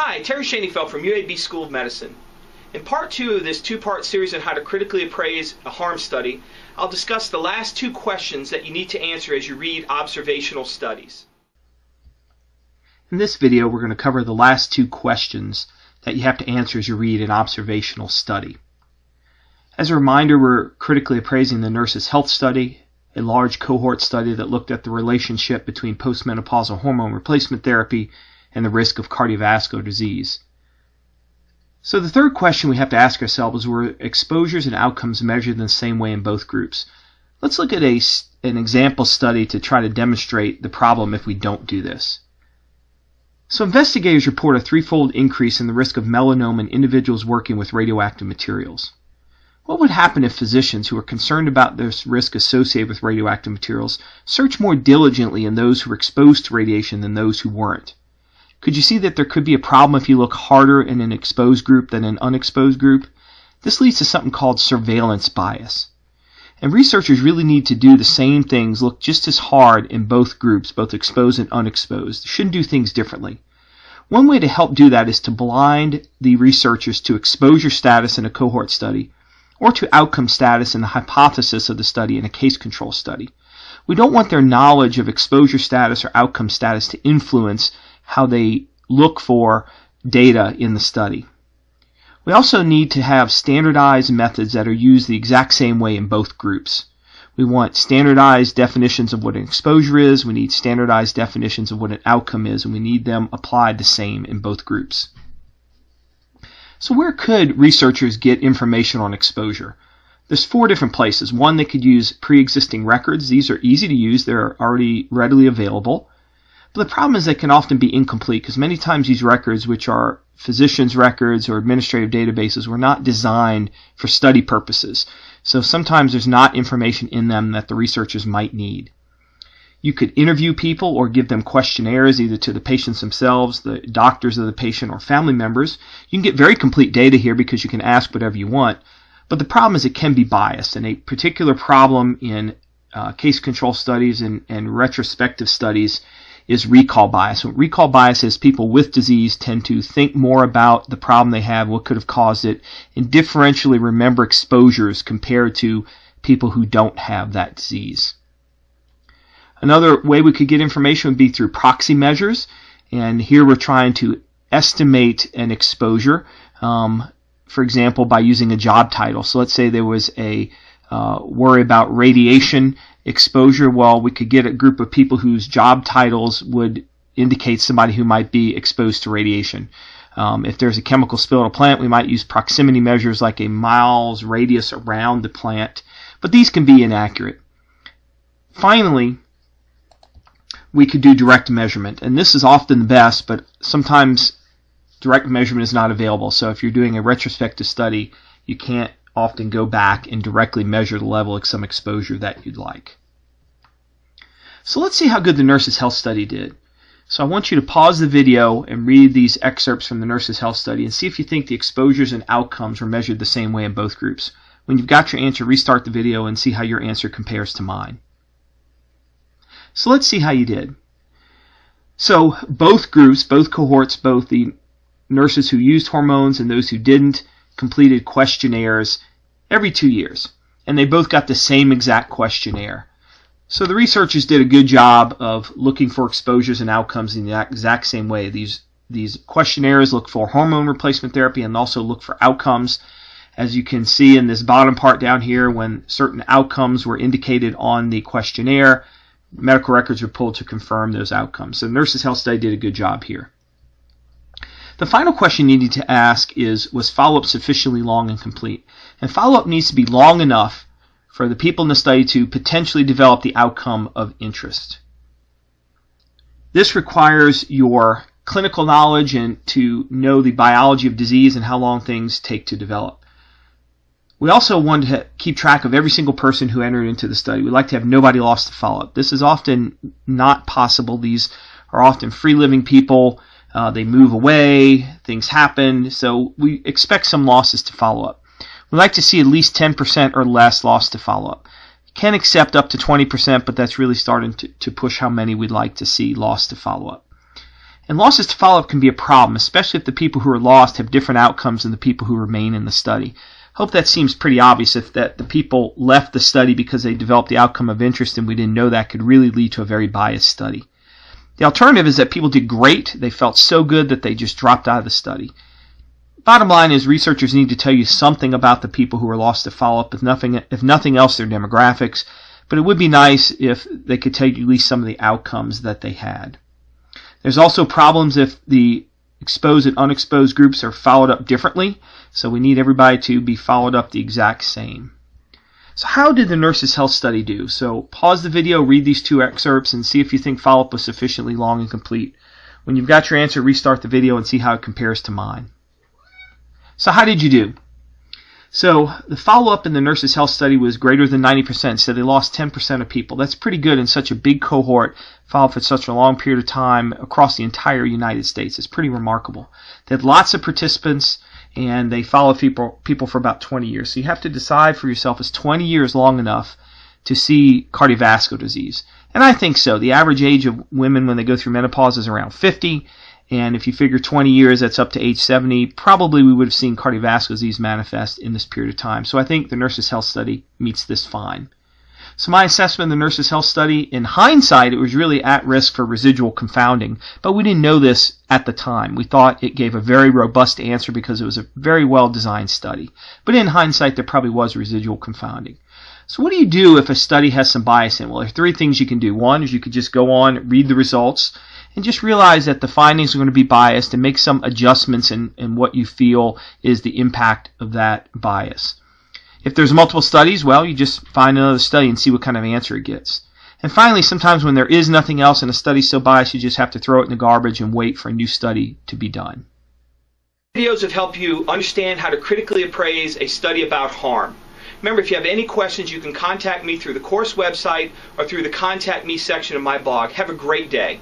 Hi, Terry Shaneyfelt from UAB School of Medicine. In part two of this two-part series on how to critically appraise a harm study, I'll discuss the last two questions that you need to answer as you read observational studies. In this video, we're going to cover the last two questions that you have to answer as you read an observational study. As a reminder, we're critically appraising the nurse's health study, a large cohort study that looked at the relationship between postmenopausal hormone replacement therapy and the risk of cardiovascular disease. So the third question we have to ask ourselves is were exposures and outcomes measured in the same way in both groups? Let's look at a, an example study to try to demonstrate the problem if we don't do this. So investigators report a threefold increase in the risk of melanoma in individuals working with radioactive materials. What would happen if physicians who are concerned about this risk associated with radioactive materials searched more diligently in those who were exposed to radiation than those who weren't? Could you see that there could be a problem if you look harder in an exposed group than an unexposed group? This leads to something called surveillance bias. And researchers really need to do the same things, look just as hard in both groups, both exposed and unexposed. They shouldn't do things differently. One way to help do that is to blind the researchers to exposure status in a cohort study or to outcome status in the hypothesis of the study in a case control study. We don't want their knowledge of exposure status or outcome status to influence how they look for data in the study. We also need to have standardized methods that are used the exact same way in both groups. We want standardized definitions of what an exposure is, we need standardized definitions of what an outcome is, and we need them applied the same in both groups. So where could researchers get information on exposure? There's four different places. One, they could use pre-existing records. These are easy to use. They're already readily available. But the problem is they can often be incomplete because many times these records, which are physicians' records or administrative databases, were not designed for study purposes. So sometimes there's not information in them that the researchers might need. You could interview people or give them questionnaires either to the patients themselves, the doctors of the patient, or family members. You can get very complete data here because you can ask whatever you want. But the problem is it can be biased, and a particular problem in uh, case control studies and, and retrospective studies is recall bias. What recall bias is people with disease tend to think more about the problem they have, what could have caused it, and differentially remember exposures compared to people who don't have that disease. Another way we could get information would be through proxy measures. And here we're trying to estimate an exposure, um, for example, by using a job title. So let's say there was a uh, worry about radiation exposure. Well, we could get a group of people whose job titles would indicate somebody who might be exposed to radiation. Um, if there's a chemical spill at a plant, we might use proximity measures like a miles radius around the plant, but these can be inaccurate. Finally, we could do direct measurement. And this is often the best, but sometimes direct measurement is not available. So if you're doing a retrospective study, you can't often go back and directly measure the level of some exposure that you'd like. So let's see how good the nurse's health study did. So I want you to pause the video and read these excerpts from the nurse's health study and see if you think the exposures and outcomes were measured the same way in both groups. When you've got your answer, restart the video and see how your answer compares to mine. So let's see how you did. So both groups, both cohorts, both the nurses who used hormones and those who didn't, completed questionnaires every two years. And they both got the same exact questionnaire. So the researchers did a good job of looking for exposures and outcomes in the exact same way. These these questionnaires look for hormone replacement therapy and also look for outcomes. As you can see in this bottom part down here, when certain outcomes were indicated on the questionnaire, medical records were pulled to confirm those outcomes. So Nurses Health Study did a good job here. The final question you need to ask is, was follow-up sufficiently long and complete? And follow-up needs to be long enough for the people in the study to potentially develop the outcome of interest. This requires your clinical knowledge and to know the biology of disease and how long things take to develop. We also want to keep track of every single person who entered into the study. We like to have nobody lost to follow-up. This is often not possible. These are often free-living people. Uh, they move away, things happen, so we expect some losses to follow-up. We like to see at least 10% or less loss to follow-up. Can accept up to 20%, but that's really starting to, to push how many we'd like to see loss to follow-up. And losses to follow-up can be a problem, especially if the people who are lost have different outcomes than the people who remain in the study. Hope that seems pretty obvious if that the people left the study because they developed the outcome of interest and we didn't know that could really lead to a very biased study. The alternative is that people did great, they felt so good that they just dropped out of the study. Bottom line is researchers need to tell you something about the people who were lost to follow-up, if nothing, if nothing else, their demographics, but it would be nice if they could tell you at least some of the outcomes that they had. There's also problems if the exposed and unexposed groups are followed up differently, so we need everybody to be followed up the exact same. So how did the Nurses Health Study do? So pause the video, read these two excerpts, and see if you think follow-up was sufficiently long and complete. When you've got your answer, restart the video and see how it compares to mine. So how did you do? So the follow-up in the Nurses Health Study was greater than 90%, so they lost 10% of people. That's pretty good in such a big cohort, followed for such a long period of time across the entire United States. It's pretty remarkable. They had lots of participants, and they follow people, people for about 20 years. So you have to decide for yourself, is 20 years long enough to see cardiovascular disease? And I think so. The average age of women when they go through menopause is around 50, and if you figure 20 years, that's up to age 70. Probably we would have seen cardiovascular disease manifest in this period of time. So I think the Nurses Health Study meets this fine. So my assessment of the Nurses Health Study, in hindsight, it was really at risk for residual confounding, but we didn't know this at the time. We thought it gave a very robust answer because it was a very well designed study. But in hindsight, there probably was residual confounding. So what do you do if a study has some bias in? Well, there are three things you can do. One is you could just go on, read the results, and just realize that the findings are going to be biased and make some adjustments in, in what you feel is the impact of that bias. If there's multiple studies, well, you just find another study and see what kind of answer it gets. And finally, sometimes when there is nothing else and a study's so biased, you just have to throw it in the garbage and wait for a new study to be done. Videos have helped you understand how to critically appraise a study about harm. Remember, if you have any questions, you can contact me through the course website or through the Contact Me section of my blog. Have a great day.